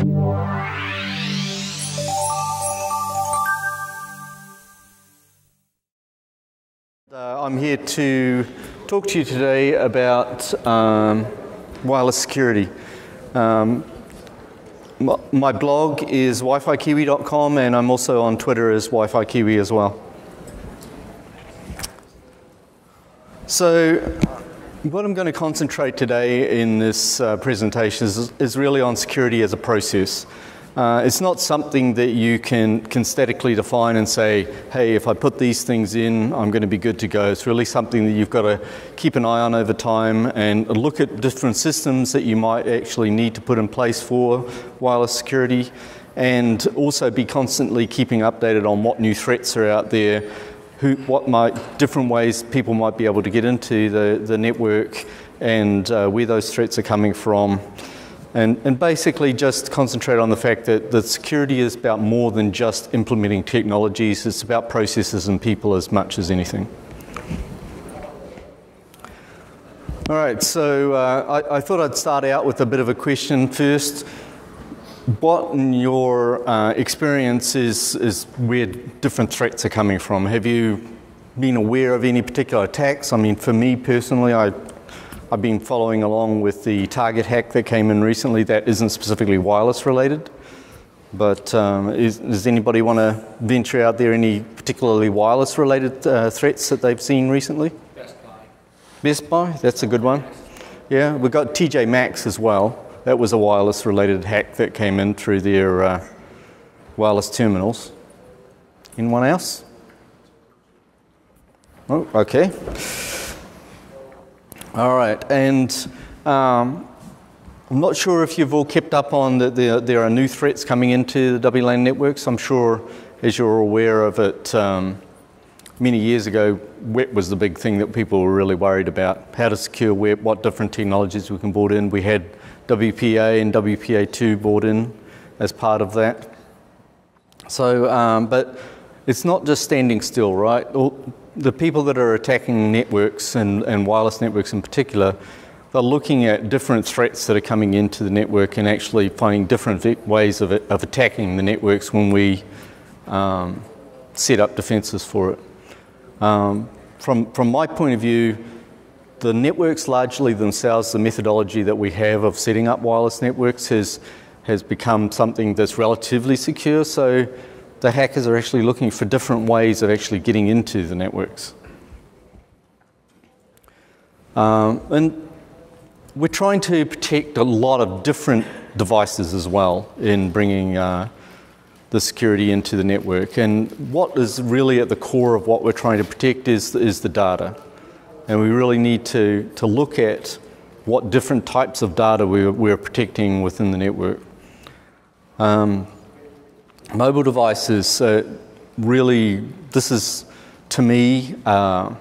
Uh, I'm here to talk to you today about um, wireless security. Um, my, blog is wifikiwi.com and I'm also on Twitter as wifikiwi as well. So, what I'm going to concentrate today in this uh, presentation is, is really on security as a process. Uh, it's not something that you can, can statically define and say, hey, if I put these things in, I'm going to be good to go. It's really something that you've got to keep an eye on over time and look at different systems that you might actually need to put in place for wireless security and also be constantly keeping updated on what new threats are out there, who, what might, different ways people might be able to get into the, the network and uh, where those threats are coming from. And, and, basically just concentrate on the fact that, that security is about more than just implementing technologies, it's about processes and people as much as anything. All right, so uh, I, I, thought I'd start out with a bit of a question first. What in your uh, experience is, is where different threats are coming from? Have you been aware of any particular attacks? I mean, for me personally, I I've been following along with the target hack that came in recently that isn't specifically wireless related. But um, is, does anybody want to venture out there any particularly wireless related uh, threats that they've seen recently? Best Buy. Best Buy, that's a good one. Yeah, we've got TJ Maxx as well. That was a wireless related hack that came in through their uh, wireless terminals. Anyone else? Oh, okay. All right, and um, I'm not sure if you've all kept up on that there, there, are new threats coming into the WLAN networks. I'm sure, as you're aware of it, um, many years ago, WEP was the big thing that people were really worried about. How to secure WEP, what different technologies we can board in. We had WPA and WPA2 board in as part of that. So, um, but it's not just standing still, right? All, the people that are attacking networks and, and wireless networks in particular, they're looking at different threats that are coming into the network and actually finding different ways of, it, of attacking the networks when we um, set up defenses for it. Um, from, from my point of view, the networks largely themselves, the methodology that we have of setting up wireless networks has, has become something that's relatively secure. So the hackers are actually looking for different ways of actually getting into the networks. Um, and we're trying to protect a lot of different devices as well in bringing uh, the security into the network. And what is really at the core of what we're trying to protect is, is the data. And we really need to, to look at what different types of data we're, we're protecting within the network. Um, mobile devices uh, really, this is to me uh,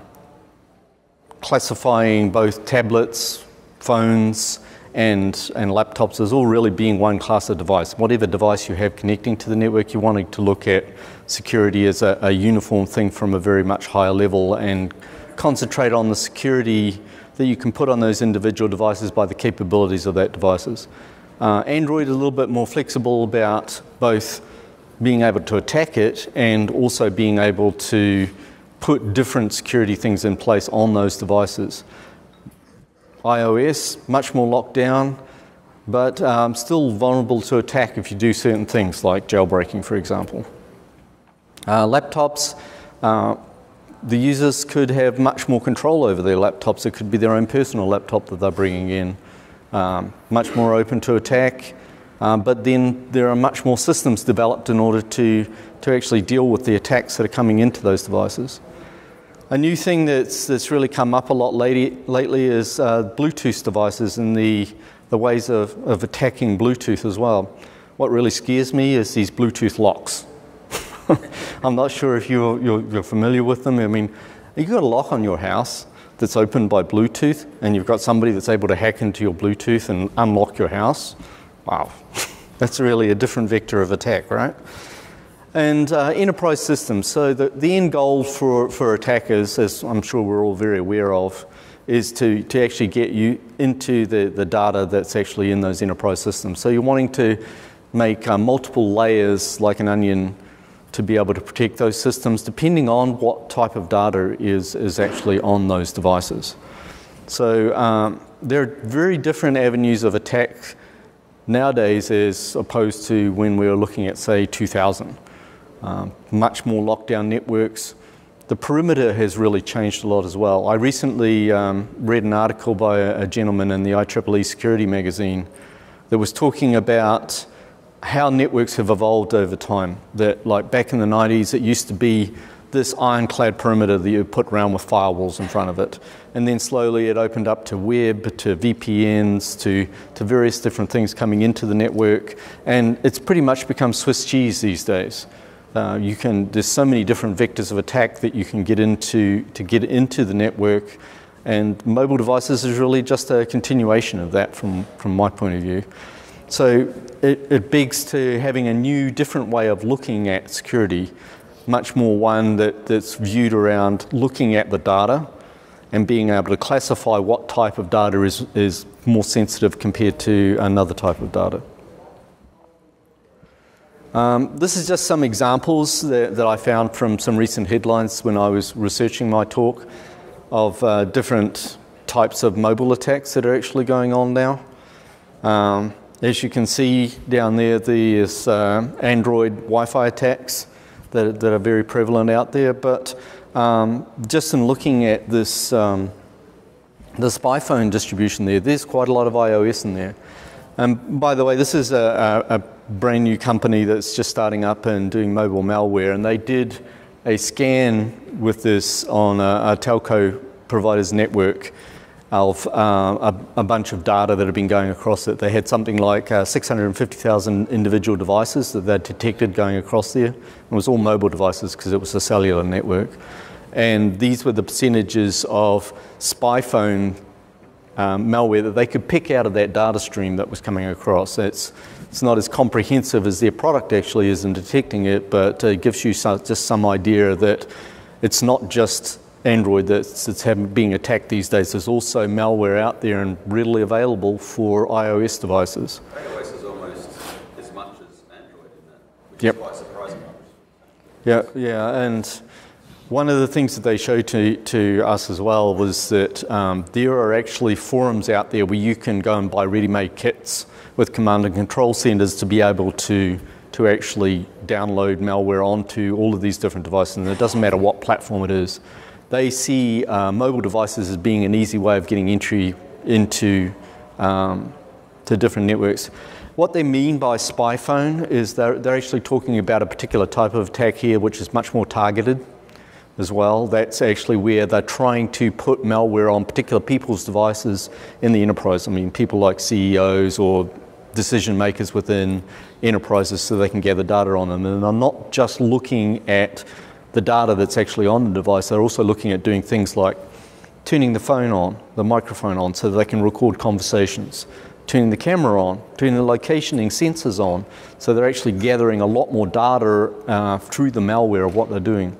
classifying both tablets, phones, and, and laptops as all really being one class of device. Whatever device you have connecting to the network, you're wanting to look at security as a, a uniform thing from a very much higher level and concentrate on the security that you can put on those individual devices by the capabilities of that devices. Uh, Android a little bit more flexible about both being able to attack it and also being able to put different security things in place on those devices. iOS, much more locked down, but um, still vulnerable to attack if you do certain things like jailbreaking, for example. Uh, laptops, uh, the users could have much more control over their laptops. It could be their own personal laptop that they're bringing in. Um, much more open to attack. Um, but then there are much more systems developed in order to, to actually deal with the attacks that are coming into those devices. A new thing that's, that's really come up a lot lately, lately is uh, Bluetooth devices and the, the ways of, of attacking Bluetooth as well. What really scares me is these Bluetooth locks. I'm not sure if you're, you're, you're familiar with them. I mean, you've got a lock on your house that's opened by Bluetooth, and you've got somebody that's able to hack into your Bluetooth and unlock your house. Wow, that's really a different vector of attack, right? And uh, enterprise systems. So the, the end goal for, for attackers, as I'm sure we're all very aware of, is to, to actually get you into the, the data that's actually in those enterprise systems. So you're wanting to, make uh, multiple layers like an onion to be able to protect those systems depending on what type of data is, is actually on those devices. So um, there are very different avenues of attack nowadays as opposed to when we were looking at, say, 2000. Um, much more lockdown networks. The perimeter has really changed a lot as well. I recently um, read an article by a, a gentleman in the IEEE Security magazine that was talking about how networks have evolved over time. That, like back in the 90s, it used to be this ironclad perimeter that you put around with firewalls in front of it. And then slowly it opened up to web, to VPNs, to, to various different things coming into the network. And it's pretty much become Swiss cheese these days. Uh, you can, there's so many different vectors of attack that you can get into to get into the network. And mobile devices is really just a continuation of that from, from my point of view. So it, it begs to having a new, different way of looking at security, much more one that, that's viewed around looking at the data and being able to classify what type of data is, is more sensitive compared to another type of data. Um, this is just some examples that, that, I found from some recent headlines when I was researching my talk of uh, different types of mobile attacks that are actually going on now. Um, as you can see down there, there's uh, Android Wi Fi attacks that, that, are very prevalent out there. But um, just in looking at this, um, the SpyPhone distribution there, there's quite a lot of iOS in there. And by the way, this is a, a, a brand new company that's just starting up and doing mobile malware, and they did a scan with this on a, a telco provider's network of uh, a, a, bunch of data that had been going across it. They had something like uh, 650,000 individual devices that they'd detected going across there. It was all mobile devices because it was a cellular network. And these were the percentages of spy phone um, malware that they could pick out of that data stream that was coming across. It's, it's not as comprehensive as their product actually is in detecting it, but it gives you just some idea that it's not just Android that's, that's having, being attacked these days. There's also malware out there and readily available for iOS devices. iOS is almost as much as Android in that, which yep. is quite surprising. Yeah, yeah, and one of the things that they showed to, to us as well was that um, there are actually forums out there where you can go and buy ready-made kits with command and control centers to be able to to actually download malware onto all of these different devices, and it doesn't matter what platform it is they see uh, mobile devices as being an easy way of getting entry into um, to different networks. What they mean by spy phone is they're, they're actually talking about a particular type of attack here, which is much more targeted as well. That's actually where they're trying to put malware on particular people's devices in the enterprise. I mean, people like CEOs or decision makers within enterprises so they can gather data on them. And they're not just looking at the data that's actually on the device, they're also looking at doing things like turning the phone on, the microphone on, so they can record conversations, turning the camera on, turning the locationing sensors on, so they're actually gathering a lot more data uh, through the malware of what they're doing.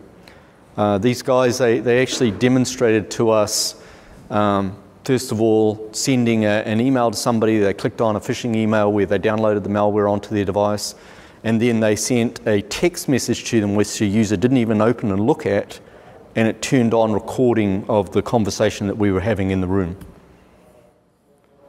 Uh, these guys, they, they actually demonstrated to us, um, first of all, sending a, an email to somebody. They clicked on a phishing email where they downloaded the malware onto their device and then they sent a text message to them which the user didn't even open and look at, and it turned on recording of the conversation that we were having in the room.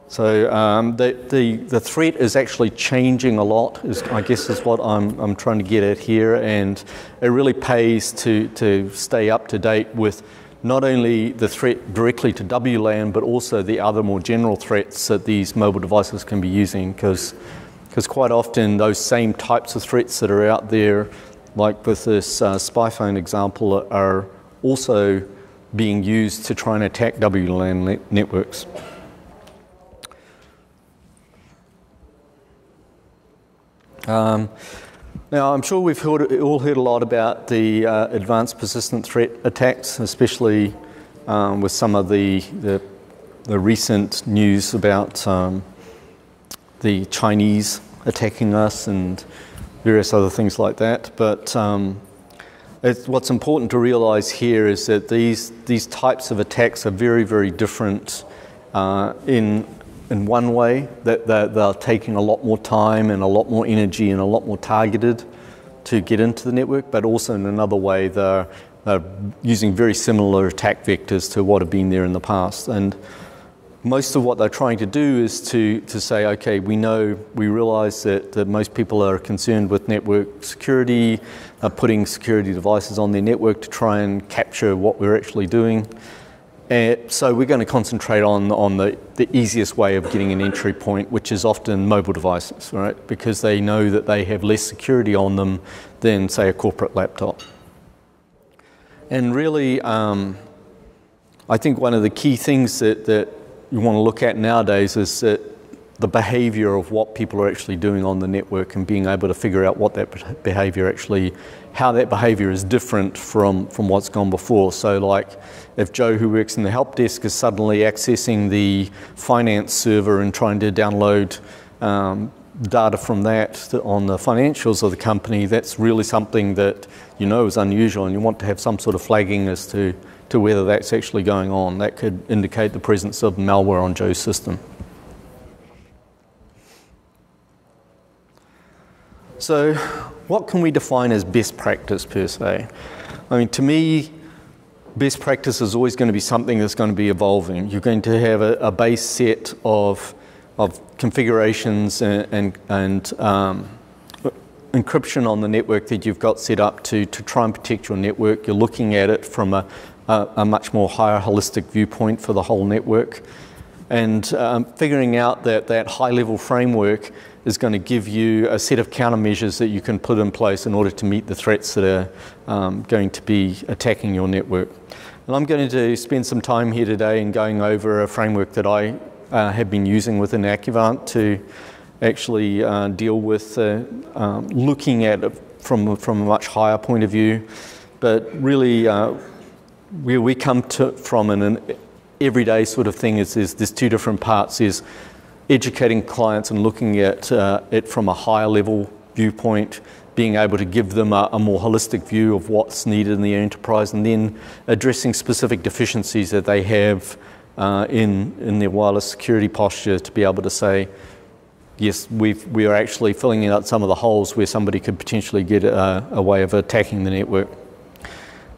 So um, the, the, the threat is actually changing a lot, is, I guess is what I'm, I'm trying to get at here, and it really pays to, to stay up to date with not only the threat directly to WLAN, but also the other more general threats that these mobile devices can be using, because because quite often those same types of threats that are out there, like with this uh, spy phone example, are also being used to try and attack WLAN networks. Um, now, I'm sure we've heard, all heard a lot about the uh, advanced persistent threat attacks, especially um, with some of the, the, the, recent news about um, the Chinese attacking us and various other things like that. But um, what's important to realize here is that these, these types of attacks are very, very different uh, in in one way, that they're, they're taking a lot more time and a lot more energy and a lot more targeted to get into the network, but also in another way, they're, they're using very similar attack vectors to what have been there in the past. And most of what they're trying to do is to, to say, okay, we know, we realize that, that most people are concerned with network security, are putting security devices on their network to try and capture what we're actually doing. And so we're going to concentrate on, on the, the easiest way of getting an entry point, which is often mobile devices, right? Because they know that they have less security on them than, say, a corporate laptop. And really, um, I think one of the key things that, that you want to look at nowadays is that the behavior of what people are actually doing on the network and being able to figure out what that behavior actually, how that behavior is different from, from what's gone before. So, like if Joe, who works in the help desk, is suddenly accessing the finance server and trying to download um, data from that on the financials of the company, that's really something that you know is unusual and you want to have some sort of flagging as to to whether that's actually going on. That could indicate the presence of malware on Joe's system. So, what can we define as best practice per se? I mean, to me, best practice is always going to be something that's going to be evolving. You're going to have a, a base set of, of configurations and, and, and um, encryption on the network that you've got set up to, to try and protect your network. You're looking at it from a, a, a much more higher holistic viewpoint for the whole network. And um, figuring out that that high level framework is going to give you a set of countermeasures that you can put in place in order to meet the threats that are um, going to be attacking your network. And I'm going to spend some time here today in going over a framework that I uh, have been using within Accuvant to actually uh, deal with uh, um, looking at it from, from a much higher point of view, but really uh, where we come to, from in an everyday sort of thing is, is there's two different parts is educating clients and looking at uh, it from a higher level viewpoint being able to give them a, a, more holistic view of what's needed in the enterprise and then addressing specific deficiencies that they have uh, in, in their wireless security posture to be able to say, yes, we we are actually filling out some of the holes where somebody could potentially get a, a way of attacking the network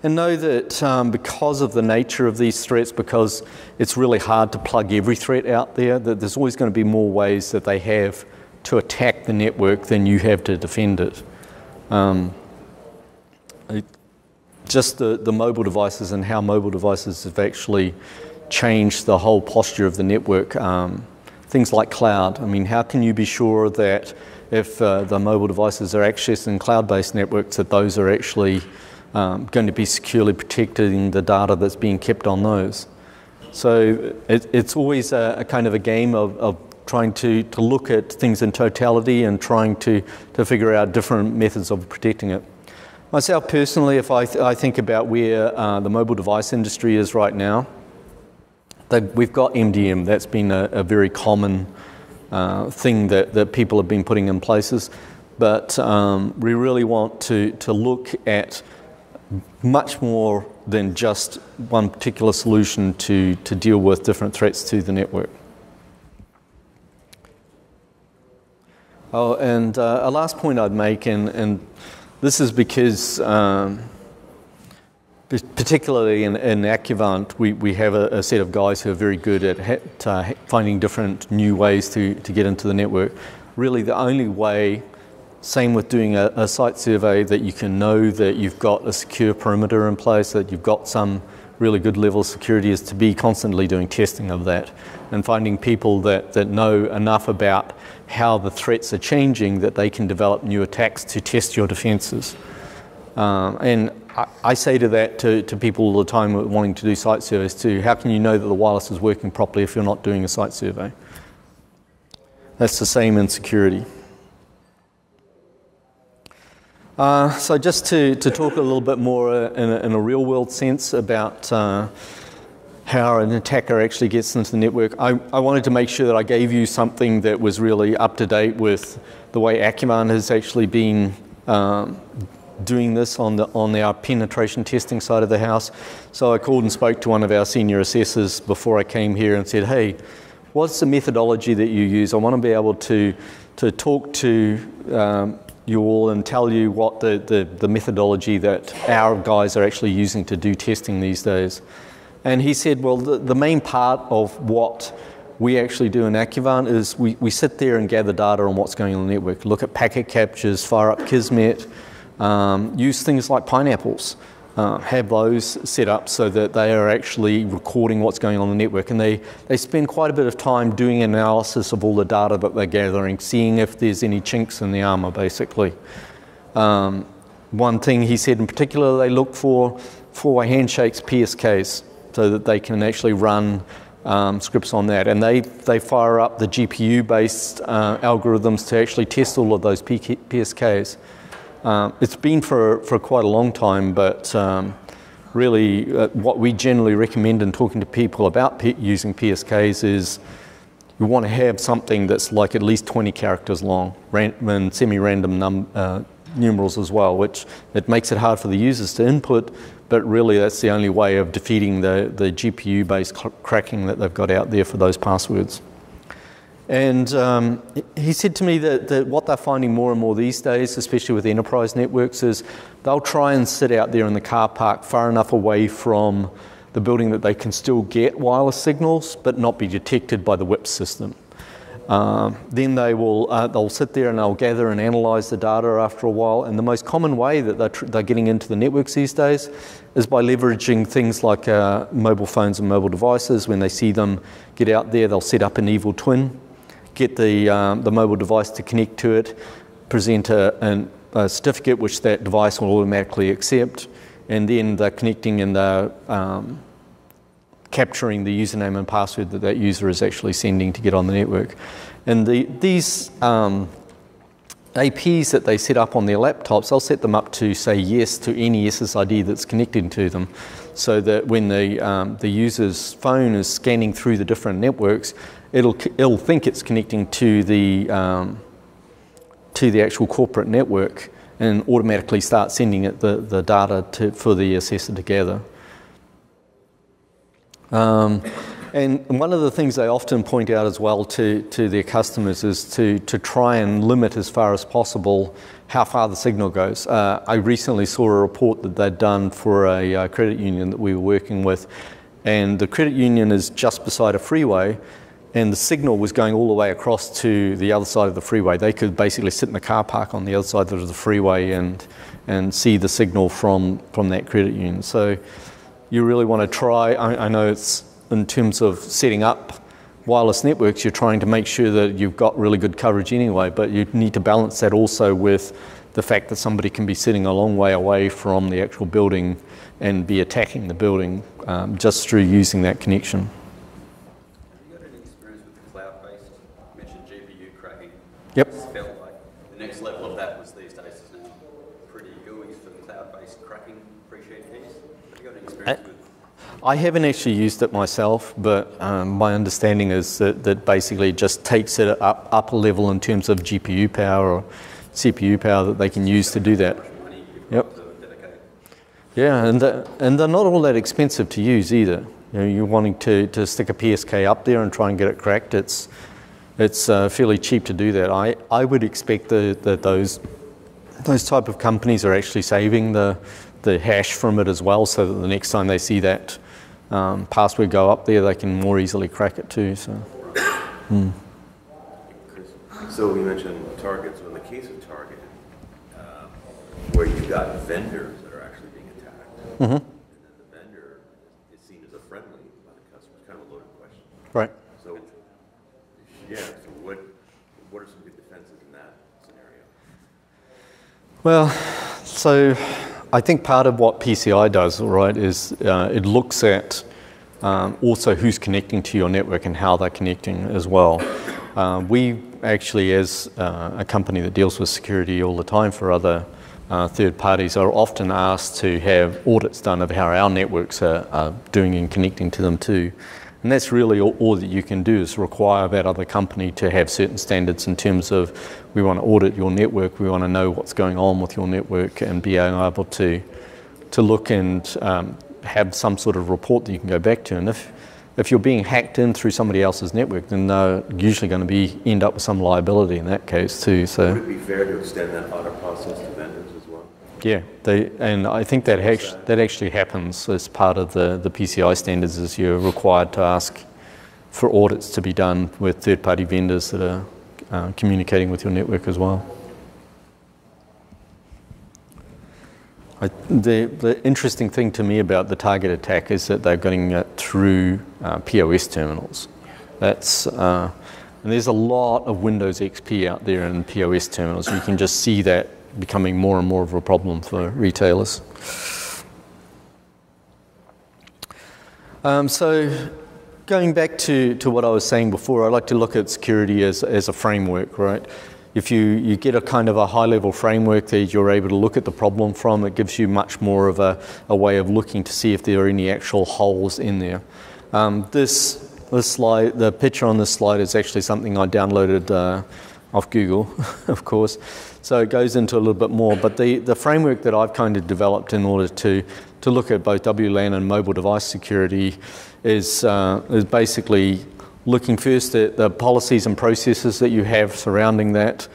and know that um, because of the nature of these threats, because it's really hard to plug every threat out there, that there's always going to be more ways that they have to attack the network than you have to defend it. Um, it just the, the mobile devices and how mobile devices have actually changed the whole posture of the network. Um, things like cloud. I mean, how can you be sure that if uh, the mobile devices are accessing cloud-based networks, that those are actually um, going to be securely protecting the data that's being kept on those. So it, it's always a, a, kind of a game of, of trying to, to look at things in totality and trying to, to figure out different methods of protecting it. Myself personally, if I, th- I think about where uh, the mobile device industry is right now, we've got MDM. That's been a, a very common uh, thing that, that people have been putting in places. But um, we really want to, to look at much more than just one particular solution to, to deal with different threats to the network. Oh, and uh, a last point I'd make, and, and this is because, um, particularly in, in Accuvant, we, we have a, a, set of guys who are very good at uh, finding different new ways to, to get into the network. Really, the only way same with doing a, a, site survey that you can know that you've got a secure perimeter in place, that you've got some really good level of security is to be constantly doing testing of that and finding people that, that know enough about how the threats are changing that they can develop new attacks to test your defenses. Um, and I, I, say to that to, to people all the time wanting to do site surveys too, how can you know that the wireless is working properly if you're not doing a site survey? That's the same in security. Uh, so, just to, to talk a little bit more uh, in, a, in, a, real world sense about uh, how an attacker actually gets into the network, I, I, wanted to make sure that I gave you something that was really up to date with the way Accuvant has actually been um, doing this on, the, on our penetration testing side of the house. So, I called and spoke to one of our senior assessors before I came here and said, hey, what's the methodology that you use? I want to be able to, to talk to um, you all and tell you what the, the, the methodology that our guys are actually using to do testing these days. And he said, well, the, the main part of what we actually do in Accuvant is we, we sit there and gather data on what's going on in the network, look at packet captures, fire up Kismet, um, use things like pineapples uh, have those set up so that they are actually recording what's going on in the network. And they, they spend quite a bit of time doing analysis of all the data that they're gathering, seeing if there's any chinks in the armor, basically. Um, one thing he said in particular, they look for four-way handshakes PSKs so that they can actually run um, scripts on that. And they, they fire up the GPU based uh, algorithms to actually test all of those PSKs. Um, it's been for, for quite a long time, but um, really uh, what we generally recommend in talking to people about P- using PSKs is you want to have something that's like at least 20 characters long and semi-random uh, numerals as well, which it makes it hard for the users to input, but really that's the only way of defeating the, the GPU-based cracking that they've got out there for those passwords. And um, he said to me that, that, what they're finding more and more these days, especially with enterprise networks, is they'll try and sit out there in the car park far enough away from the building that they can still get wireless signals but not be detected by the WIP system. Um, then they will uh, they'll sit there and they'll gather and analyze the data after a while. And the most common way that they're, they're getting into the networks these days is by leveraging things like uh, mobile phones and mobile devices. When they see them get out there, they'll set up an evil twin get the, um, the mobile device to connect to it, present a, an, a, certificate which that device will automatically accept, and then they're connecting and they're um, capturing the username and password that that user is actually sending to get on the network. And the, these um, APs that they set up on their laptops, they'll set them up to say yes to any SSID that's connected to them, so that when the, um, the user's phone is scanning through the different networks, it'll, it'll think it's connecting to the, um, to the actual corporate network and automatically start sending it the, the data to, for the assessor to gather. Um, and one of the things they often point out as well to, to their customers is to, to try and limit as far as possible how far the signal goes. Uh, I recently saw a report that they'd done for a uh, credit union that we were working with, and the credit union is just beside a freeway, and the signal was going all the way across to the other side of the freeway. They could basically sit in the car park on the other side of the freeway and, and see the signal from, from that credit union. So you really want to try, I, I know it's in terms of setting up wireless networks, you're trying to make sure that you've got really good coverage anyway, but you need to balance that also with the fact that somebody can be sitting a long way away from the actual building and be attacking the building um, just through using that connection. Yep. Felt like the next level of that was these days is now pretty GUIs for cloud-based cracking pre-shared keys. Have you got any experience I, with? I haven't actually used it myself, but um, my understanding is that, that basically just takes it up, up a level in terms of GPU power or CPU power that they can use to do that. Yep. Yeah, and, the, and they're not all that expensive to use either. You know, you're wanting to, to stick a PSK up there and try and get it cracked. It's it's uh, fairly cheap to do that. I, I would expect that those those type of companies are actually saving the the hash from it as well, so that the next time they see that um, password go up there, they can more easily crack it too. So. Mm. So we mentioned targets. So in the case of Target, uh, where you've got vendors that are actually being attacked, mm-hmm. and then the vendor is seen as a friendly by the customer, it's kind of a loaded question. Right. Yeah, so what, what are some good defenses in that scenario? Well, so I think part of what PCI does, right, is uh, it looks at um, also who's connecting to your network and how they're connecting as well. Uh, we actually, as uh, a company that deals with security all the time for other uh, third parties, are often asked to have audits done of how our networks are, are doing and connecting to them too. And that's really all, all, that you can do is require that other company to have certain standards in terms of we want to audit your network, we want to know what's going on with your network and be able to, to look and um, have some sort of report that you can go back to. And if, if you're being hacked in through somebody else's network, then they're usually going to be end up with some liability in that case too. So Would it be fair to extend that audit process to vendors as well? Yeah, they, and I think that that actually happens as part of the, the PCI standards is you're required to ask for audits to be done with third-party vendors that are uh, communicating with your network as well. I, the, the interesting thing to me about the target attack is that they're getting it through uh, POS terminals. That's uh, and there's a lot of Windows XP out there in POS terminals. You can just see that becoming more and more of a problem for retailers. Um, so, going back to, to what I was saying before, I like to look at security as, as a framework, right? If you, you get a kind of a high level framework that you're able to look at the problem from, it gives you much more of a, a way of looking to see if there are any actual holes in there. Um, this, this slide, the picture on this slide is actually something I downloaded uh, off Google, of course. So it goes into a little bit more. But the, the framework that I've kind of developed in order to, to look at both WLAN and mobile device security is, uh, is basically looking first at the policies and processes that you have surrounding that,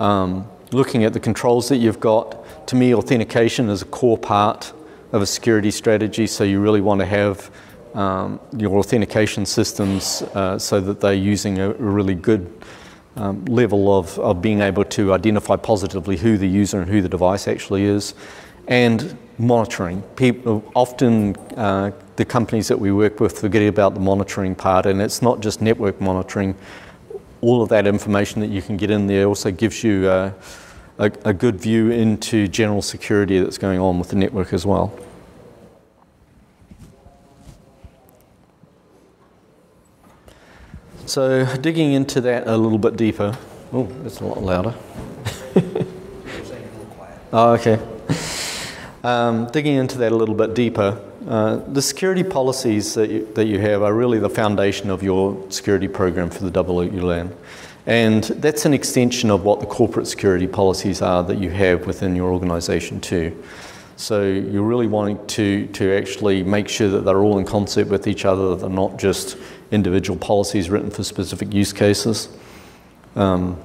um, looking at the controls that you've got. To me, authentication is a core part of a security strategy, so you really want to have um, your authentication systems uh, so that they're using a, a really good um, level of, of being able to identify positively who the user and who the device actually is, and monitoring. People often uh, the companies that we work with forget about the monitoring part, and it's not just network monitoring. All of that information that you can get in there also gives you uh, a, a good view into general security that's going on with the network as well. So digging into that a little bit deeper. Oh, that's a lot louder. oh, okay. Um, digging into that a little bit deeper, uh, the security policies that you, that you have are really the foundation of your security program for the WLAN. And that's an extension of what the corporate security policies are that you have within your organization too. So you're really wanting to, to actually make sure that they're all in concert with each other, that they're not just individual policies written for specific use cases. Um,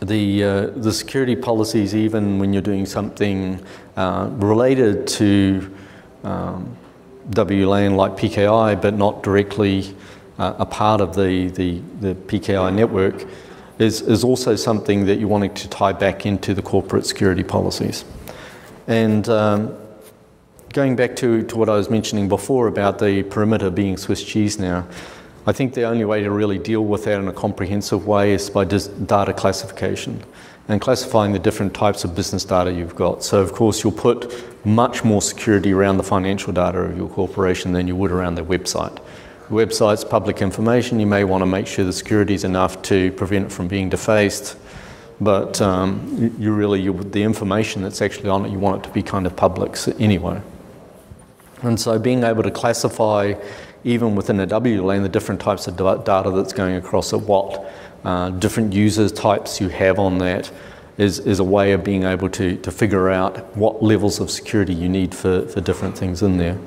the, uh, the security policies, even when you're doing something uh, related to um, WLAN like PKI, but not directly uh, a part of the, the, the PKI network, is, is also something that you're wanting to tie back into the corporate security policies. And um, going back to, to what I was mentioning before about the perimeter being Swiss cheese now, I think the only way to really deal with that in a comprehensive way is by data classification and classifying the different types of business data you've got. So, of course, you'll put much more security around the financial data of your corporation than you would around their website. The website's public information, you may want to make sure the security is enough to prevent it from being defaced, but um, you really, you, the information that's actually on it, you want it to be kind of public anyway. And so, being able to classify even within a WLAN, the different types of data that's going across it, what uh, different user types you have on that is, is a way of being able to, to figure out what levels of security you need for, for different things in there.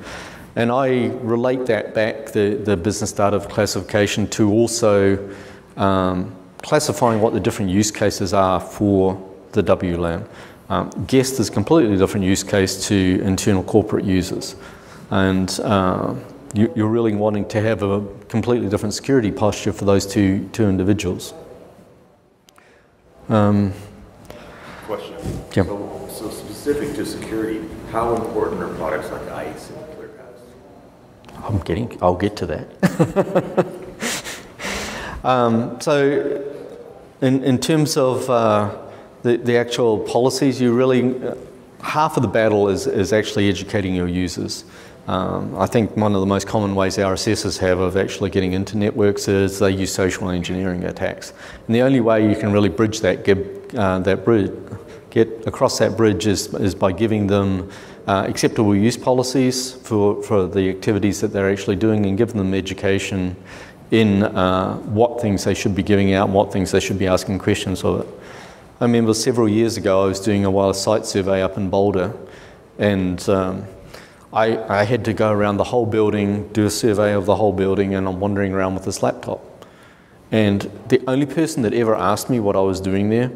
And I relate that back, the, the business data classification, to also um, classifying what the different use cases are for the WLAN. Um, guest is completely different use case to internal corporate users. And uh, you, are really wanting to have a completely different security posture for those two, two individuals. Um, Question. Yeah. So, so, specific to security, how important are products like ISE and ClearPass? I'm getting, I'll get to that. um, so, in, in terms of uh, the, the actual policies, you really, uh, half of the battle is, is actually educating your users. Um, I think one of the most common ways our assessors have of actually getting into networks is they use social engineering attacks. And the only way you can really bridge that, uh, that bridge, get across that bridge is, is by giving them uh, acceptable use policies for, for the activities that they're actually doing and giving them education in uh, what things they should be giving out and what things they should be asking questions of it. I remember several years ago I was doing a wireless site survey up in Boulder and um, I, I had to go around the whole building, do a survey of the whole building, and I'm wandering around with this laptop. And the only person that ever asked me what I was doing there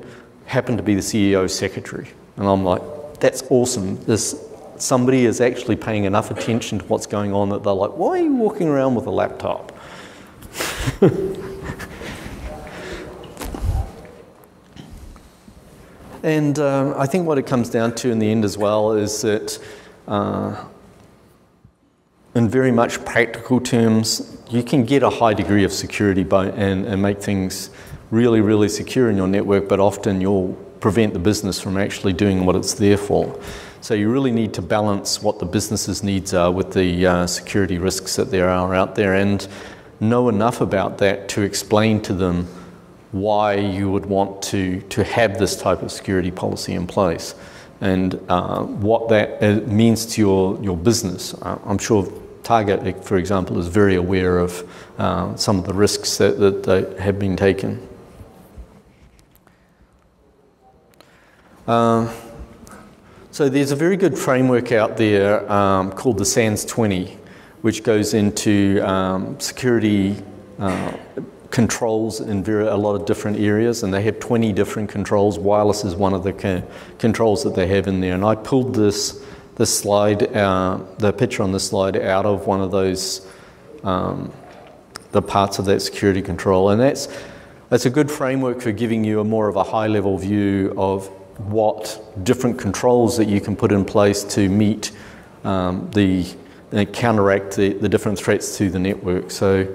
happened to be the CEO's secretary. And I'm like, that's awesome. This, somebody is actually paying enough attention to what's going on that they're like, why are you walking around with a laptop? and uh, I think what it comes down to in the end as well is that, uh, in very much practical terms, you can get a high degree of security by, and, and make things really, really secure in your network, but often you'll prevent the business from actually doing what it's there for. So you really need to balance what the business's needs are with the uh, security risks that there are out there and know enough about that to explain to them why you would want to, to have this type of security policy in place and uh, what that uh, means to your, your business. Uh, I'm sure Target, for example, is very aware of uh, some of the risks that, that have been taken. Uh, so there's a very good framework out there um, called the SANS 20, which goes into um, security uh, controls in very, a lot of different areas, and they have 20 different controls. Wireless is one of the co- controls that they have in there. And I pulled this, this slide, uh, the picture on the slide, out of one of those, um, the parts of that security control. And that's, that's a good framework for giving you a more of a high level view of what different controls that you can put in place to meet um, the counteract the, the different threats to the network. So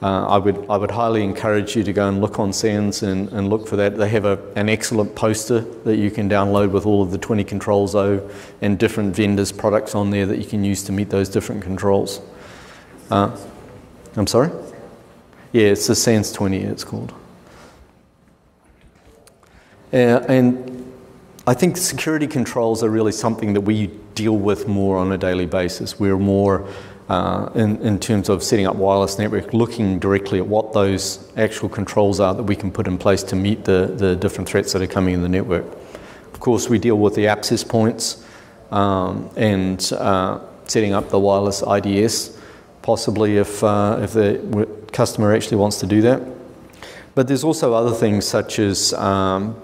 uh, I would I would highly encourage you to go and look on SANS and, and look for that. They have a, an excellent poster that you can download with all of the 20 controls O and different vendors' products on there that you can use to meet those different controls. Uh, I'm sorry? Yeah, it's the SANS 20. It's called. Uh, and I think security controls are really something that we deal with more on a daily basis. We're more, uh, in, in terms of setting up wireless network, looking directly at what those actual controls are that we can put in place to meet the, the different threats that are coming in the network. Of course, we deal with the access points um, and uh, setting up the wireless IDS, possibly if, uh, if the customer actually wants to do that. But there's also other things such as um,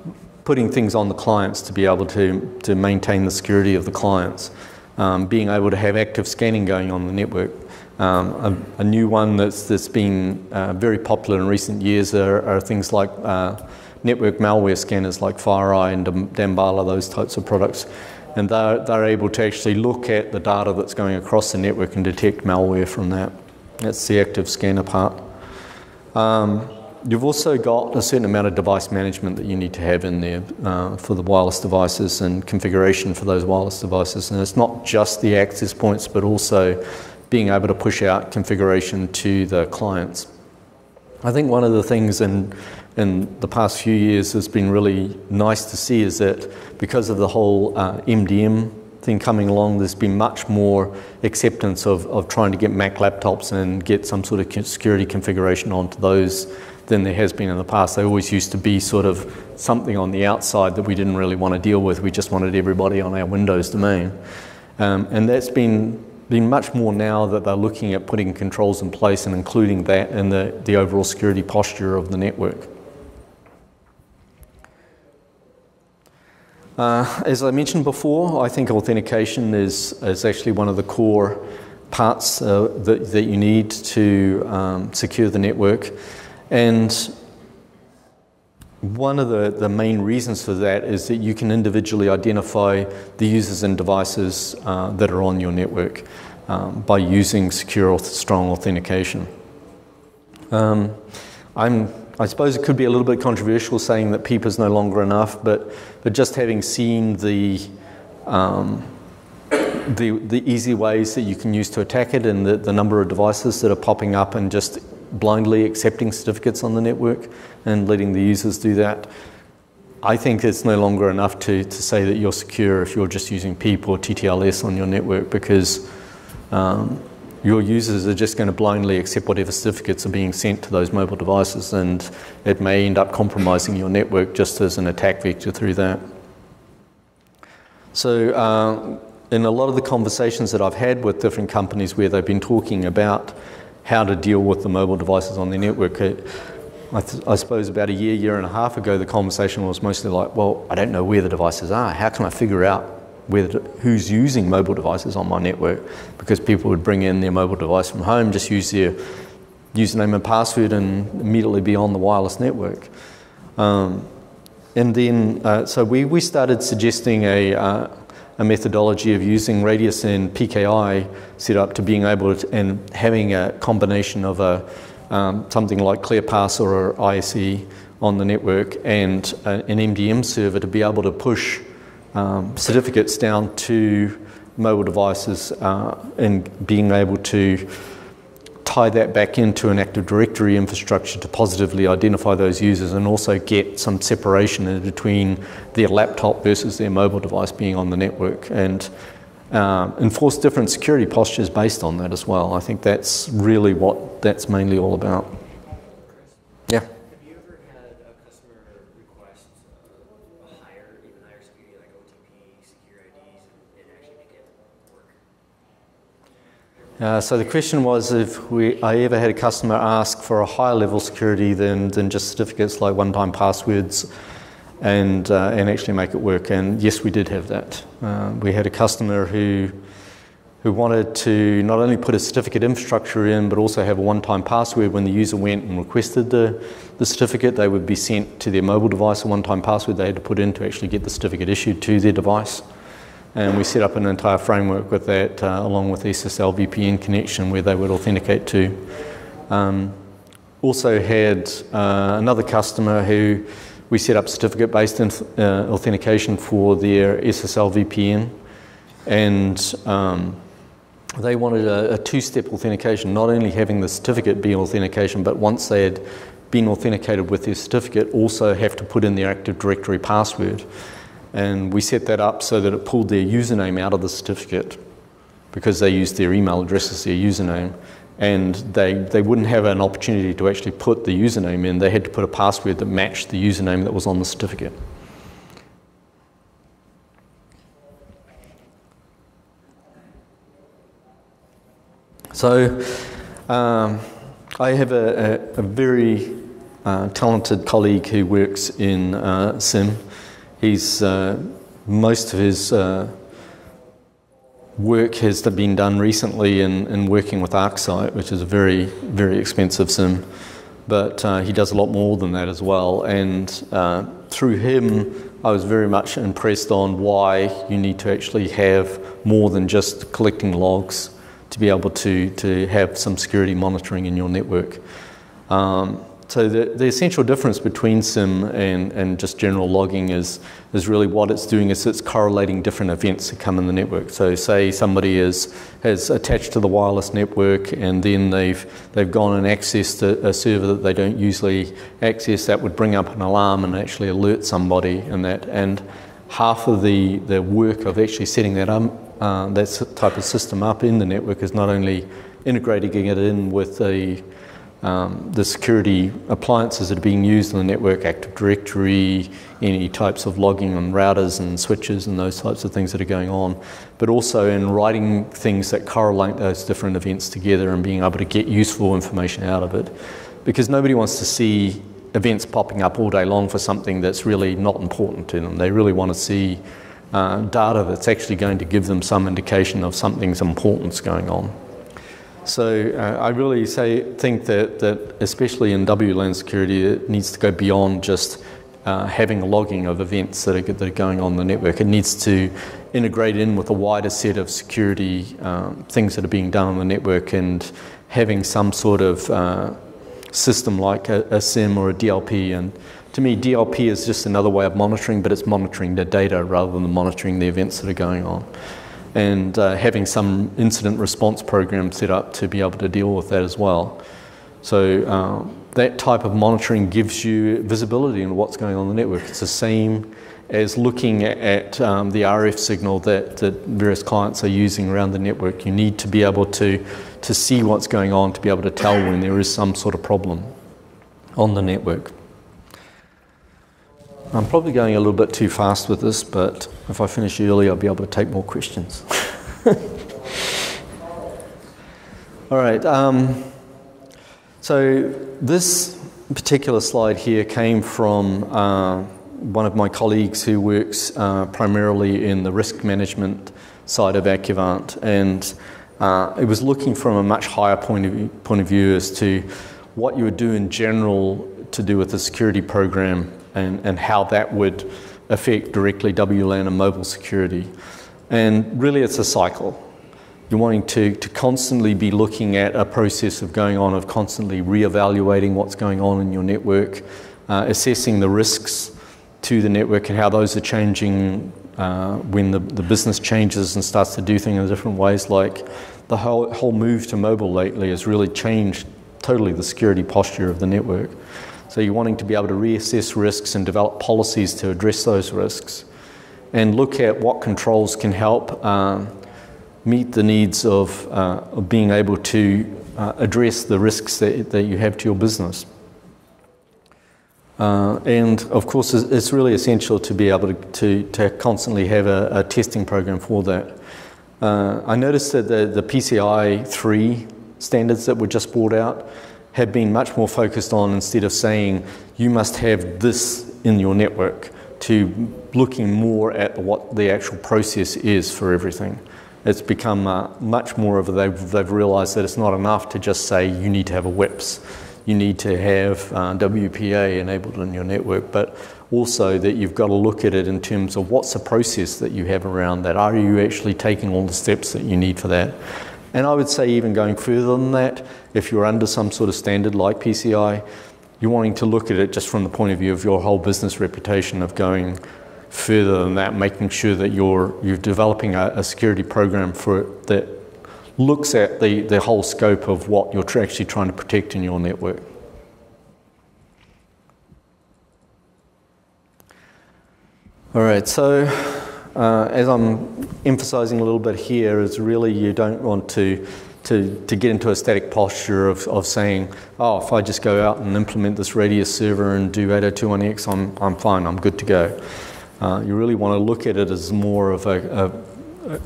putting things on the clients to be able to, to maintain the security of the clients, um, being able to have active scanning going on the network. Um, a, a, new one that's, that's been uh, very popular in recent years are, are things like uh, network malware scanners like FireEye and Damballa, those types of products. And they're, they're able to actually look at the data that's going across the network and detect malware from that. That's the active scanner part. Um, You've also got a certain amount of device management that you need to have in there uh, for the wireless devices and configuration for those wireless devices. And it's not just the access points, but also being able to push out configuration to the clients. I think one of the things in, in the past few years has been really nice to see is that because of the whole uh, MDM thing coming along, there's been much more acceptance of, of trying to get Mac laptops and get some sort of security configuration onto those than there has been in the past. They always used to be sort of something on the outside that we didn't really want to deal with. We just wanted everybody on our Windows domain. Um, and that's been, been much more now that they're looking at putting controls in place and including that in the, the overall security posture of the network. Uh, as I mentioned before, I think authentication is, is actually one of the core parts uh, that, that you need to um, secure the network. And one of the, the main reasons for that is that you can individually identify the users and devices uh, that are on your network um, by using secure, strong authentication. Um, I'm, I suppose it could be a little bit controversial saying that PEAP is no longer enough, but, but just having seen the, um, the, the easy ways that you can use to attack it and the, the number of devices that are popping up and just blindly accepting certificates on the network and letting the users do that. I think it's no longer enough to, to say that you're secure if you're just using PEAP or TTLS on your network because um, your users are just going to blindly accept whatever certificates are being sent to those mobile devices and it may end up compromising your network just as an attack vector through that. So uh, in a lot of the conversations that I've had with different companies where they've been talking about how to deal with the mobile devices on their network, it, I, I, suppose about a year, year and a half ago, the conversation was mostly like, well, I don't know where the devices are. How can I figure out whether, who's using mobile devices on my network? Because people would bring in their mobile device from home, just use their username and password, and immediately be on the wireless network. Um, and then, uh, so we, we started suggesting a, uh, a methodology of using Radius and PKI set up to being able to, and having a combination of a, um, something like ClearPass or ISE on the network and uh, an MDM server to be able to push um, certificates down to mobile devices uh, and being able to tie that back into an Active Directory infrastructure to positively identify those users and also get some separation in between their laptop versus their mobile device being on the network and uh, enforce different security postures based on that as well. I think that's really what that's mainly all about. Uh, so the question was if we, I ever had a customer ask for a higher level security than, than just certificates like one-time passwords and, uh, and actually make it work. And yes, we did have that. Uh, we had a customer who, who wanted to not only put a certificate infrastructure in, but also have a one-time password when the user went and requested the, the certificate. They would be sent to their mobile device a one-time password they had to put in to actually get the certificate issued to their device. And we set up an entire framework with that, uh, along with SSL VPN connection where they would authenticate to. Um, also had uh, another customer who we set up certificate-based uh, authentication for their SSL VPN, and um, they wanted a, a two-step authentication, not only having the certificate be authentication, but once they had been authenticated with their certificate, also have to put in their Active Directory password. And we set that up so that it pulled their username out of the certificate because they used their email address as their username. And they, they wouldn't have an opportunity to actually put the username in. They had to put a password that matched the username that was on the certificate. So um, I have a, a, a very uh, talented colleague who works in uh, SIEM He's uh, most of his uh, work has been done recently in, in working with ArcSight, which is a very very expensive SIEM, but uh, he does a lot more than that as well. And uh, through him, I was very much impressed on why you need to actually have more than just collecting logs to be able to to have some security monitoring in your network. Um, so the, the essential difference between SIEM and, and just general logging is, is really what it's doing is it's correlating different events that come in the network. So say somebody is, has attached to the wireless network and then they've, they've gone and accessed a, a server that they don't usually access, that would bring up an alarm and actually alert somebody and that. And half of the, the work of actually setting that up, uh, that type of system up in the network is not only integrating it in with the um, the security appliances that are being used on the network, Active Directory, any types of logging on routers and switches and those types of things that are going on, but also in writing things that correlate those different events together and being able to get useful information out of it. Because nobody wants to see events popping up all day long for something that's really not important to them. They really want to see uh, data that's actually going to give them some indication of something's importance going on. So uh, I really say think that, that especially in WLAN security, it needs to go beyond just uh, having a logging of events that are, that are going on the network. It needs to integrate in with a wider set of security um, things that are being done on the network and having some sort of uh, system like a, a SIEM or a DLP. And to me, DLP is just another way of monitoring, but it's monitoring the data rather than monitoring the events that are going on and uh, having some incident response program set up to be able to deal with that as well. So um, that type of monitoring gives you visibility into what's going on in the network. It's the same as looking at um, the RF signal that, that various clients are using around the network. You need to be able to, to see what's going on to be able to tell when there is some sort of problem on the network. I'm probably going a little bit too fast with this, but if I finish early, I'll be able to take more questions. All right. Um, so this particular slide here came from uh, one of my colleagues who works uh, primarily in the risk management side of Accuvant, and uh, it was looking from a much higher point of view, point of view as to what you would do in general to do with the security program and, and how that would affect directly WLAN and mobile security. And really, it's a cycle. You're wanting to, to constantly be looking at a process of going on, of constantly re-evaluating what's going on in your network, uh, assessing the risks to the network and how those are changing uh, when the, the business changes and starts to do things in different ways. Like the whole, whole move to mobile lately has really changed totally the security posture of the network. So you're wanting to be able to reassess risks and develop policies to address those risks and look at what controls can help um, meet the needs of, uh, of being able to uh, address the risks that, that you have to your business. Uh, and of course, it's really essential to be able to, to, to constantly have a, a, testing program for that. Uh, I noticed that the, the PCI 3 standards that were just brought out have been much more focused on instead of saying you must have this in your network to looking more at what the actual process is for everything. It's become uh, much more of a, they've, they've realized that it's not enough to just say you need to have a WIPS you need to have uh, WPA enabled in your network, but also that you've got to look at it in terms of what's the process that you have around that. Are you actually taking all the steps that you need for that? And I would say, even going further than that, if you're under some sort of standard like PCI, you're wanting to look at it just from the point of view of your whole business reputation of going further than that, making sure that you're, you're developing a, a security program for it that looks at the, the whole scope of what you're actually trying to protect in your network. All right, so uh, as I'm emphasizing a little bit here, is really you don't want to, to, to get into a static posture of, of saying, oh, if I just go out and implement this radius server and do 802.1x, I'm, I'm fine, I'm good to go. Uh, you really want to look at it as more of a, a,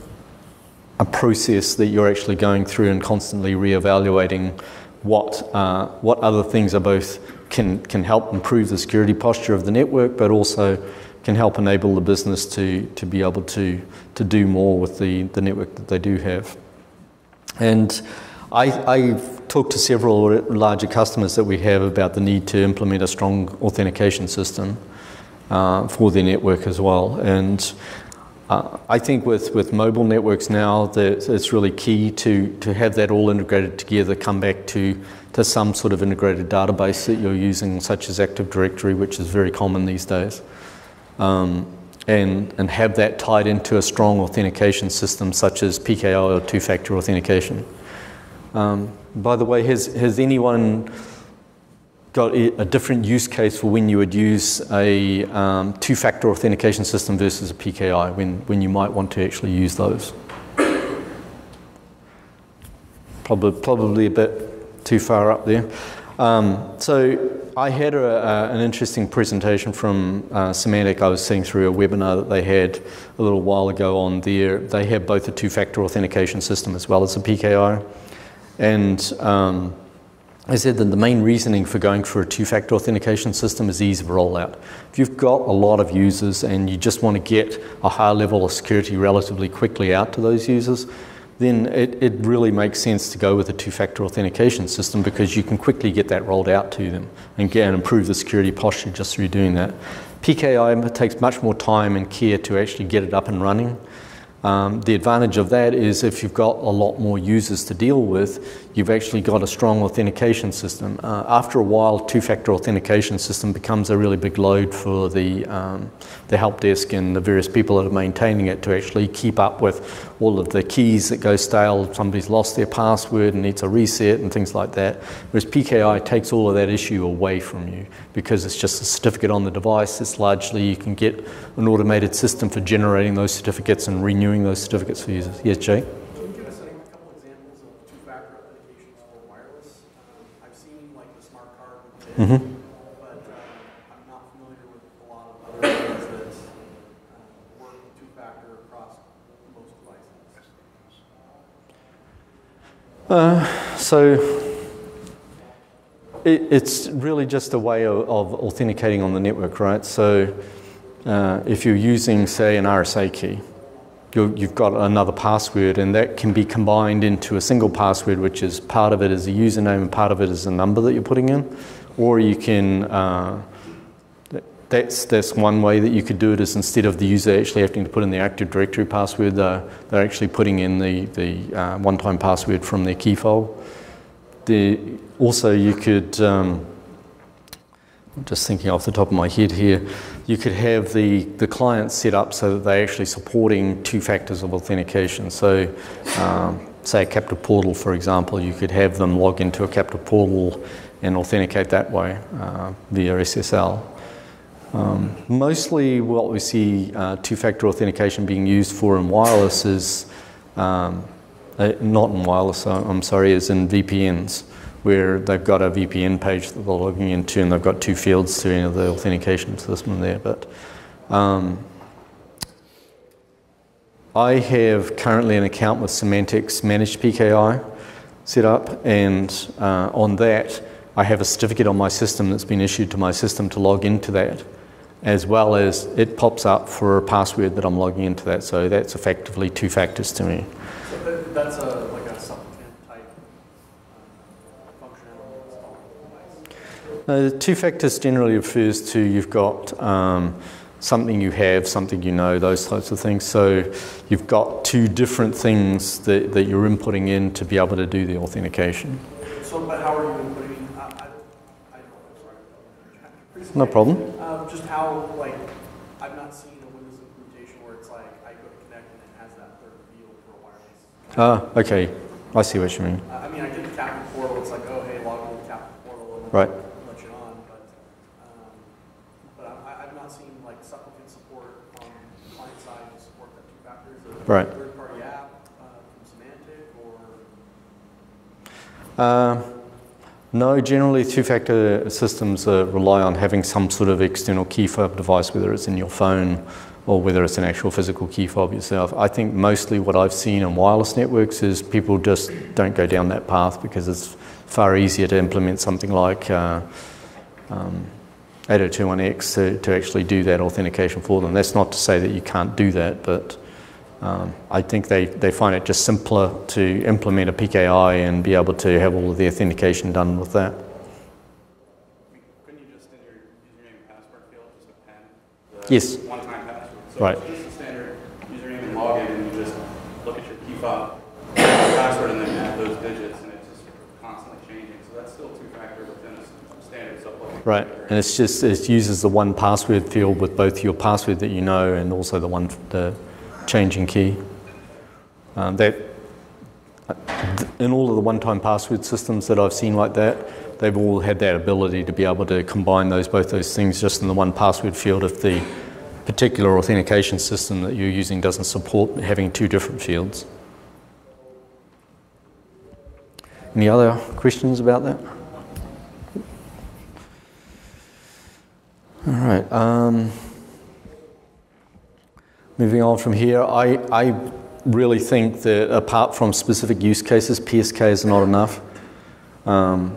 a process that you're actually going through and constantly re-evaluating what uh, what other things are both can can help improve the security posture of the network, but also can help enable the business to to be able to to do more with the the network that they do have. And I, I've talked to several larger customers that we have about the need to implement a strong authentication system uh, for their network as well. And uh, I think with, with mobile networks now, that it's really key to, to have that all integrated together, come back to, to some sort of integrated database that you're using, such as Active Directory, which is very common these days. Um, and, and have that tied into a strong authentication system, such as PKI or two factor authentication. Um, by the way, has, has anyone got a different use case for when you would use a um, two-factor authentication system versus a PKI, when, when you might want to actually use those. Probably, probably a bit too far up there. Um, so I had a, an interesting presentation from uh, Symantec. I was seeing through a webinar that they had a little while ago on there. They have both a two-factor authentication system as well as a PKI. And um, I said that the main reasoning for going for a two-factor authentication system is ease of rollout. If you've got a lot of users and you just want to get a higher level of security relatively quickly out to those users, then it, it really makes sense to go with a two-factor authentication system because you can quickly get that rolled out to them and get and improve the security posture just through doing that. PKI takes much more time and care to actually get it up and running. Um, the advantage of that is if you've got a lot more users to deal with, you've actually got a strong authentication system. Uh, after a while, two-factor authentication system becomes a really big load for the, um, the help desk and the various people that are maintaining it to actually keep up with all of the keys that go stale. Somebody's lost their password and needs a reset and things like that. Whereas PKI takes all of that issue away from you because it's just a certificate on the device. It's largely you can get an automated system for generating those certificates and renewing those certificates for users. Yes, Jay? Mm-hmm. But uh, I'm not familiar with a lot of two-factor across most devices? So it, it's really just a way of, of authenticating on the network, right? So uh, if you're using, say, an RSA key, you you've got another password, and that can be combined into a single password, which is part of it is a username and part of it is a number that you're putting in, or you can. Uh, that's, that's one way that you could do it is instead of the user actually having to put in the Active Directory password, they're, they're actually putting in the, the uh, one-time password from their key file. The, also, you could, um, I'm just thinking off the top of my head here, you could have the, the client set up so that they're actually supporting two factors of authentication. So, um, say a captive portal, for example, you could have them log into a captive portal and authenticate that way uh, via SSL. Um, mostly, what we see uh, two factor authentication being used for in wireless is um, uh, not in wireless, uh, I'm sorry, is in VPNs, where they've got a VPN page that they're logging into and they've got two fields to enter the authentication system there. But um, I have currently an account with Symantec's Managed PKI set up, and uh, on that, I have a certificate on my system that's been issued to my system to log into that, as well as it pops up for a password that I'm logging into that. So that's effectively two factors to me. So that's a, like a supplicant type installed device. Uh, two factors generally refers to you've got um, something you have, something you know, those types of things. So you've got two different things that, that you're inputting in to be able to do the authentication. So, but how are you inputting, I, I, I don't, I'm sorry. No problem. Just how, like, I've not seen a Windows implementation where it's like, I go to connect and it has that third field for a wireless. Ah, okay. I see what you mean. I I mean, I get the captive portal, it's like, oh, hey, log into the captive portal and Right. let you on, but, um, but I, I've not seen like supplicant support on the client side to support that two factors. Right. Third-party app, uh, from Symantec or? Um, no, generally two-factor systems uh, rely on having some sort of external key fob device, whether it's in your phone or whether it's an actual physical key fob yourself. I think mostly what I've seen in wireless networks is people just don't go down that path because it's far easier to implement something like uh, um, 802.1x to, to actually do that authentication for them. That's not to say that you can't do that, but um, I think they, they find it just simpler to implement a PKI and be able to have all of the authentication done with that. Couldn't you just in your username and password field, just a pen? Yes. One-time password. So Right. it's just a standard username and login, and you just look at your key fob, password, and then add those digits, and it's just constantly changing. So that's still two-factor within a standard supplicant. Right, and it's just it uses the one password field with both your password that you know and also the one the changing key. Um, that in all of the one-time password systems that I've seen like that, they've all had that ability to be able to combine those both those things just in the one password field if the particular authentication system that you're using doesn't support having two different fields. Any other questions about that? All right. Um, moving on from here, I, I really think that apart from specific use cases, PSK is not enough. Um,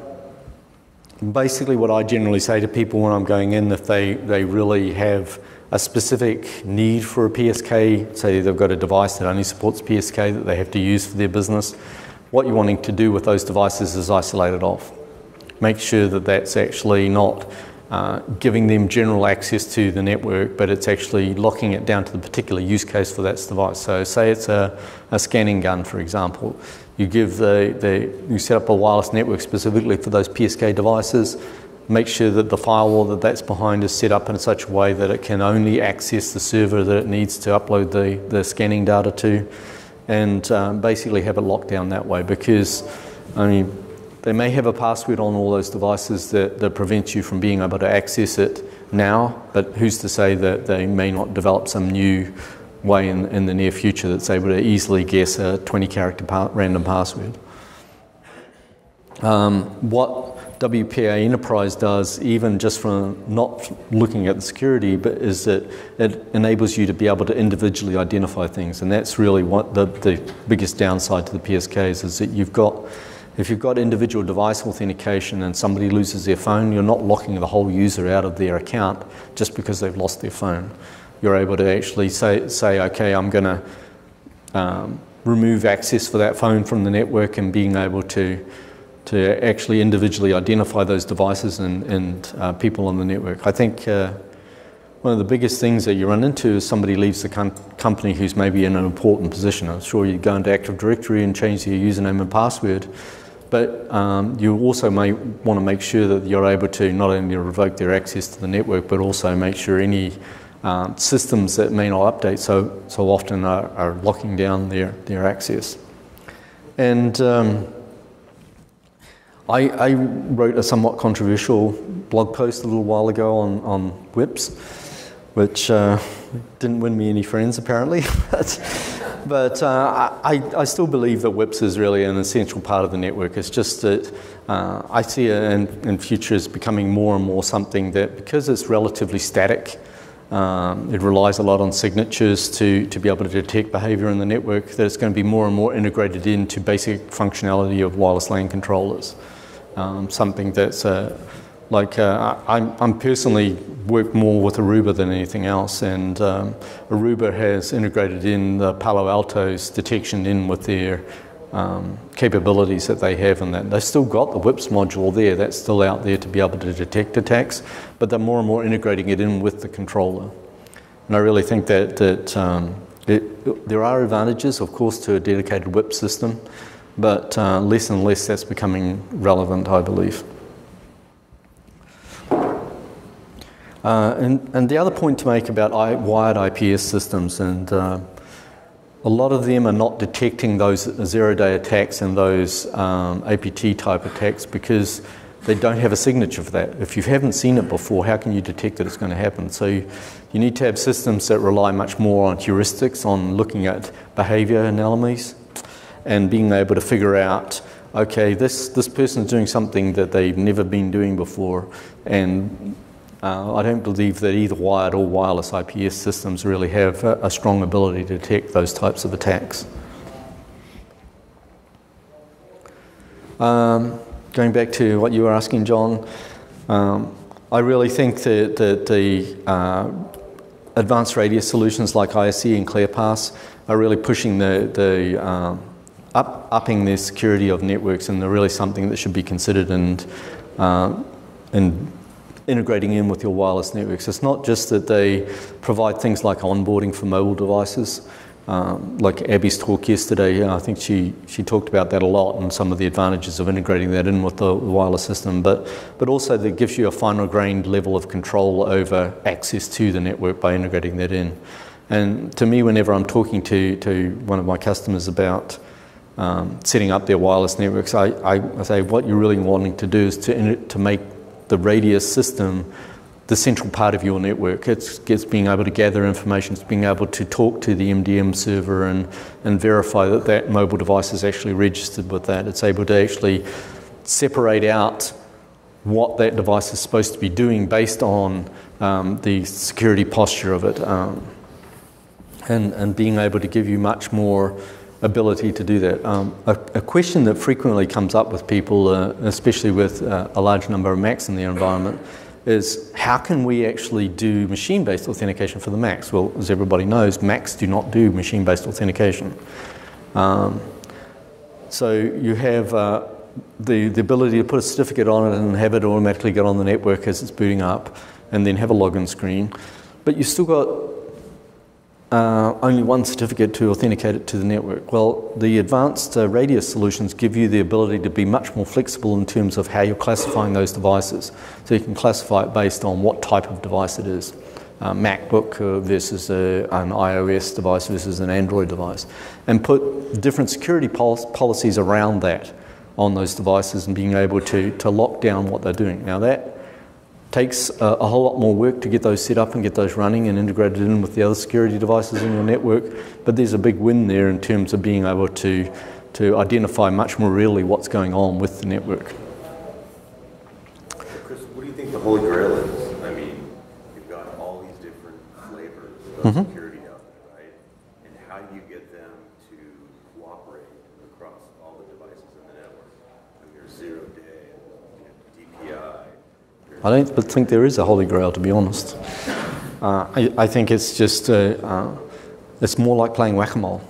basically, what I generally say to people when I'm going in, if they, they really have a specific need for a PSK, say they've got a device that only supports PSK that they have to use for their business, what you're wanting to do with those devices is isolate it off. Make sure that that's actually not uh, giving them general access to the network, but it's actually locking it down to the particular use case for that device. So, say it's a, a scanning gun, for example. You give the, the you set up a wireless network specifically for those PSK devices. Make sure that the firewall that that's behind is set up in such a way that it can only access the server that it needs to upload the, the scanning data to, and um, basically have it locked down that way. Because, I mean, they may have a password on all those devices that, that prevents you from being able to access it now, but who's to say that they may not develop some new way in, in the near future that's able to easily guess a 20 character pa- random password? Um, what WPA Enterprise does, even just from not looking at the security, but is that it enables you to be able to individually identify things, and that's really what the, the biggest downside to the PSKs is that you've got. If you've got individual device authentication and somebody loses their phone, you're not locking the whole user out of their account just because they've lost their phone. You're able to actually say, say okay, I'm going to um, remove access for that phone from the network and being able to to actually individually identify those devices and, and uh, people on the network. I think uh, one of the biggest things that you run into is somebody leaves the com- company who's maybe in an important position. I'm sure you go into Active Directory and change your username and password, but um, you also may want to make sure that you're able to not only revoke their access to the network, but also make sure any um, systems that may not update so, so often are, are locking down their, their access. And um, I, I, wrote a somewhat controversial blog post a little while ago on, on WIPS, which uh, didn't win me any friends apparently. but, but uh, I, I, still believe that WIPS is really an essential part of the network. It's just that uh, I see it in, in future as becoming more and more something that, because it's relatively static, um, it relies a lot on signatures to, to be able to detect behavior in the network, that it's going to be more and more integrated into basic functionality of wireless LAN controllers. Um, something that's uh, like uh, I'm, I'm, personally work more with Aruba than anything else, and um, Aruba has integrated in the Palo Alto's detection in with their um, capabilities that they have in that. They've still got the WIPS module there, that's still out there to be able to detect attacks, but they're more and more integrating it in with the controller. And I really think that, that um, it, there are advantages, of course, to a dedicated WIP system, but uh, less and less that's becoming relevant, I believe. Uh, and, and, the other point to make about I, wired IPS systems, and uh, a lot of them are not detecting those zero day attacks and those um, APT type attacks because they don't have a signature for that. If you haven't seen it before, how can you detect that it's going to happen? So you, you need to have systems that rely much more on heuristics, on looking at behavior anomalies, and being able to figure out okay, this, this person is doing something that they've never been doing before, and uh, I don't believe that either wired or wireless IPS systems really have a, a strong ability to detect those types of attacks. Um, going back to what you were asking, John, um, I really think that, that the uh, advanced radius solutions like ISE and ClearPass are really pushing the, the um, up, upping the security of networks, and they're really something that should be considered and, uh, and integrating in with your wireless networks. It's not just that they provide things like onboarding for mobile devices. Um, like Abby's talk yesterday, I think she, she talked about that a lot and some of the advantages of integrating that in with the, wireless system, but, but also that gives you a finer grained level of control over access to the network by integrating that in. And to me, whenever I'm talking to, to one of my customers about um, setting up their wireless networks, I, I, say what you're really wanting to do is to, to make the radius system the central part of your network. It's, it's being able to gather information, it's being able to talk to the MDM server and, and verify that that mobile device is actually registered with that. It's able to actually separate out what that device is supposed to be doing based on um, the security posture of it um, and, and being able to give you much more ability to do that. Um, a, a, question that frequently comes up with people, uh, especially with uh, a large number of Macs in their environment, is how can we actually do machine-based authentication for the Macs? Well, as everybody knows, Macs do not do machine-based authentication. Um, so you have uh, the, the ability to put a certificate on it and have it automatically get on the network as it's booting up, and then have a login screen. But you've still got uh, only one certificate to authenticate it to the network. Well, the advanced uh, radius solutions give you the ability to be much more flexible in terms of how you're classifying those devices. So you can classify it based on what type of device it is. Uh, MacBook uh, versus a, an iOS device versus an Android device, and put different security pol- policies around that on those devices and being able to, to lock down what they're doing. Now, that takes a, a, whole lot more work to get those set up and get those running and integrated in with the other security devices in your network. But there's a big win there in terms of being able to, to identify much more really what's going on with the network. Chris, what do you think the holy Grail is, I mean, you've got all these different flavors of mm-hmm. security out there, right? And how do you get them to cooperate across all the devices in the network? When you're zero day, you know, DPI, I don't think there is a holy grail, to be honest. Uh, I, I think it's just uh, uh, it's more like playing whack-a-mole.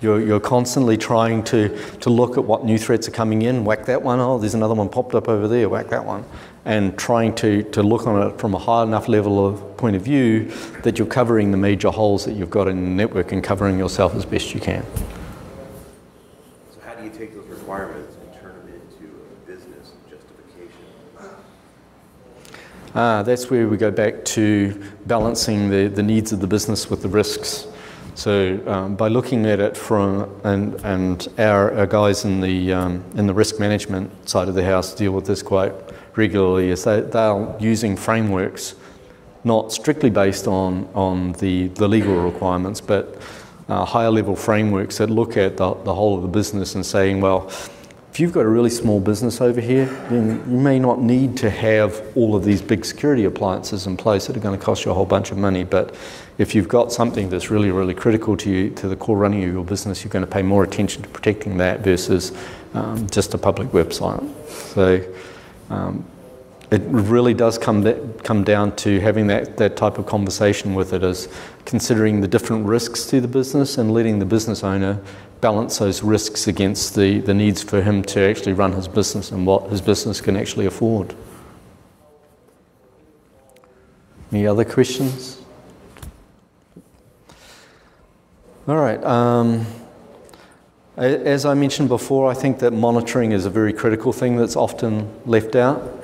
You're, you're constantly trying to, to look at what new threats are coming in, whack that one, oh, there's another one popped up over there, whack that one, and trying to, to look on it from a high enough level of point of view that you're covering the major holes that you've got in the network and covering yourself as best you can. So how do you take those requirements and turn them into a business justification? Ah, that's where we go back to balancing the, the needs of the business with the risks. So um, by looking at it from and and our, our guys in the um, in the risk management side of the house deal with this quite regularly. Is they they're using frameworks, not strictly based on on the the legal requirements, but uh, higher level frameworks that look at the, the whole of the business and saying, well, if you've got a really small business over here, then you may not need to have all of these big security appliances in place that are going to cost you a whole bunch of money. But if you've got something that's really, really critical to you, to the core running of your business, you're going to pay more attention to protecting that versus um, just a public website. So um, it really does come, come down to having that, that type of conversation with it as considering the different risks to the business and letting the business owner balance those risks against the, the needs for him to actually run his business and what his business can actually afford. Any other questions? All right. Um, as I mentioned before, I think that monitoring is a very critical thing that's often left out.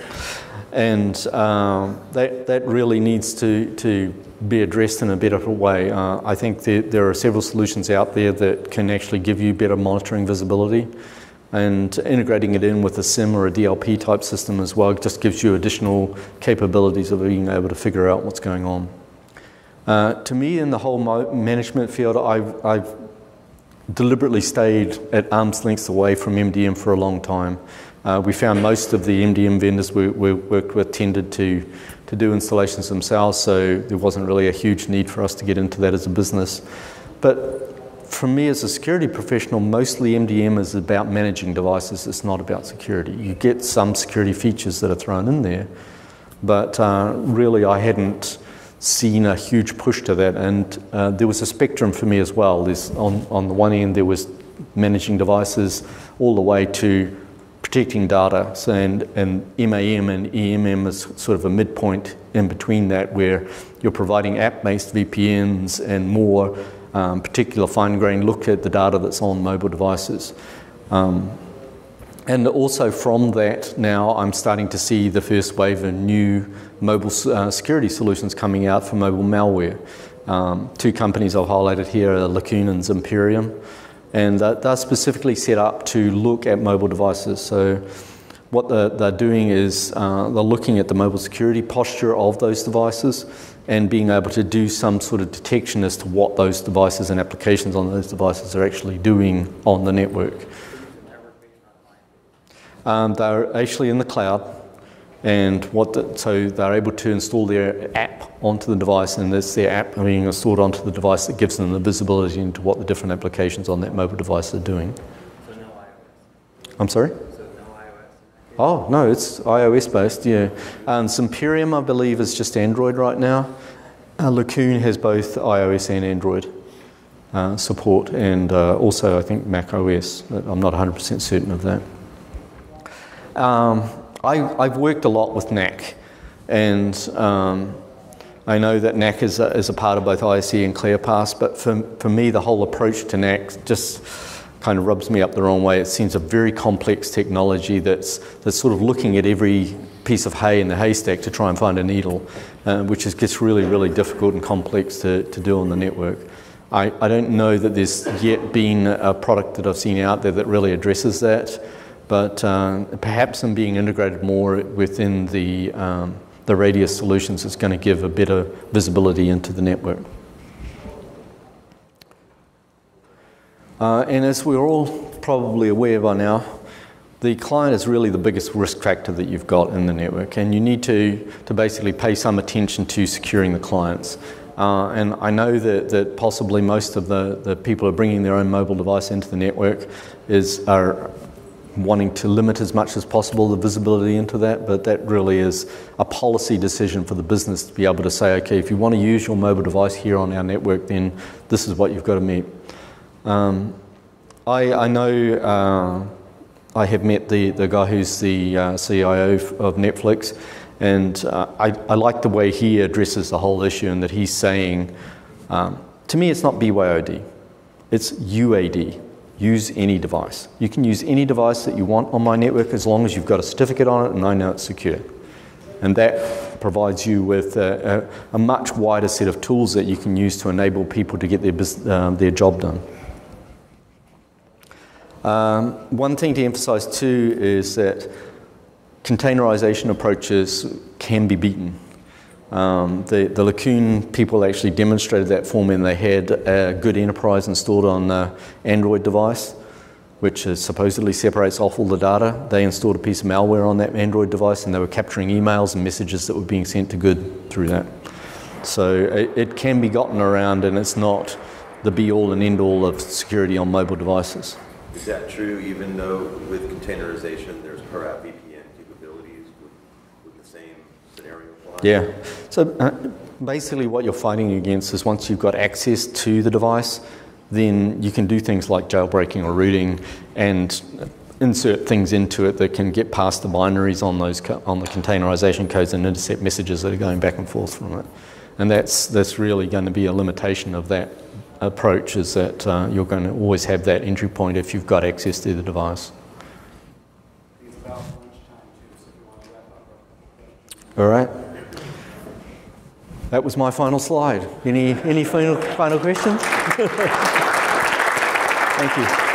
And um, that, that really needs to, to be addressed in a better way. Uh, I think that there are several solutions out there that can actually give you better monitoring visibility. And integrating it in with a SIEM or a DLP type system as well just gives you additional capabilities of being able to figure out what's going on. Uh, to me, in the whole management field, I've, I've deliberately stayed at arm's length away from MDM for a long time. Uh, we found most of the MDM vendors we, we, worked with tended to, to do installations themselves, so there wasn't really a huge need for us to get into that as a business. But for me as a security professional, mostly MDM is about managing devices, it's not about security. You get some security features that are thrown in there, but uh, really I hadn't seen a huge push to that. And uh, there was a spectrum for me as well. There's on, on the one end, there was managing devices all the way to protecting data. So, and, and MAM and EMM is sort of a midpoint in between that where you're providing app-based VPNs and more um, particular fine-grained look at the data that's on mobile devices. Um, and also from that, now I'm starting to see the first wave of new mobile uh, security solutions coming out for mobile malware. Um, two companies I've highlighted here are and Zimperium, and they're specifically set up to look at mobile devices. So what they're, they're doing is uh, they're looking at the mobile security posture of those devices and being able to do some sort of detection as to what those devices and applications on those devices are actually doing on the network. Um, they're actually in the cloud, and what the, so they're able to install their app onto the device, and it's their app being installed onto the device that gives them the visibility into what the different applications on that mobile device are doing. So no iOS. I'm sorry. So no iOS. Oh no, it's iOS based. Yeah, um, Zimperium I believe is just Android right now. Uh, Lacoon has both iOS and Android uh, support, and uh, also I think Mac OS. I'm not 100% certain of that. Um, I, have worked a lot with NAC, and um, I know that NAC is a, is a part of both ISE and ClearPass, but for, for me, the whole approach to NAC just kind of rubs me up the wrong way. It seems a very complex technology that's, that's sort of looking at every piece of hay in the haystack to try and find a needle, uh, which is, gets really, really difficult and complex to, to do on the network. I, I don't know that there's yet been a product that I've seen out there that really addresses that but uh, perhaps in being integrated more within the, um, the radius solutions is going to give a better visibility into the network. Uh, and as we're all probably aware by now, the client is really the biggest risk factor that you've got in the network, and you need to, to basically pay some attention to securing the clients. Uh, and I know that, that possibly most of the, the people who are bringing their own mobile device into the network is, are wanting to limit as much as possible the visibility into that, but that really is a policy decision for the business to be able to say, okay, if you want to use your mobile device here on our network, then this is what you've got to meet. Um, I, I know uh, I have met the, the guy who's the uh, CIO of Netflix, and uh, I, I like the way he addresses the whole issue and that he's saying, um, to me, it's not BYOD, it's UAD use any device. You can use any device that you want on my network as long as you've got a certificate on it and I know it's secure. And that provides you with a, a, a much wider set of tools that you can use to enable people to get their, um, their job done. Um, one thing to emphasize too is that containerization approaches can be beaten. Um, the, the Lacoon people actually demonstrated that for me and they had a good enterprise installed on the Android device, which supposedly separates off all the data. They installed a piece of malware on that Android device and they were capturing emails and messages that were being sent to good through that. So it, it can be gotten around and it's not the be all and end all of security on mobile devices. Is that true even though with containerization there's per app VPN capabilities with, with the same scenario? apply? Yeah. So uh, basically, what you're fighting against is once you've got access to the device, then you can do things like jailbreaking or rooting and insert things into it that can get past the binaries on those co- on the containerization codes and intercept messages that are going back and forth from it. And that's that's really going to be a limitation of that approach is that uh, you're going to always have that entry point if you've got access to the device. It's about lunchtime too, so if you want to wrap up. All right. That was my final slide. Any any final final questions? Thank you.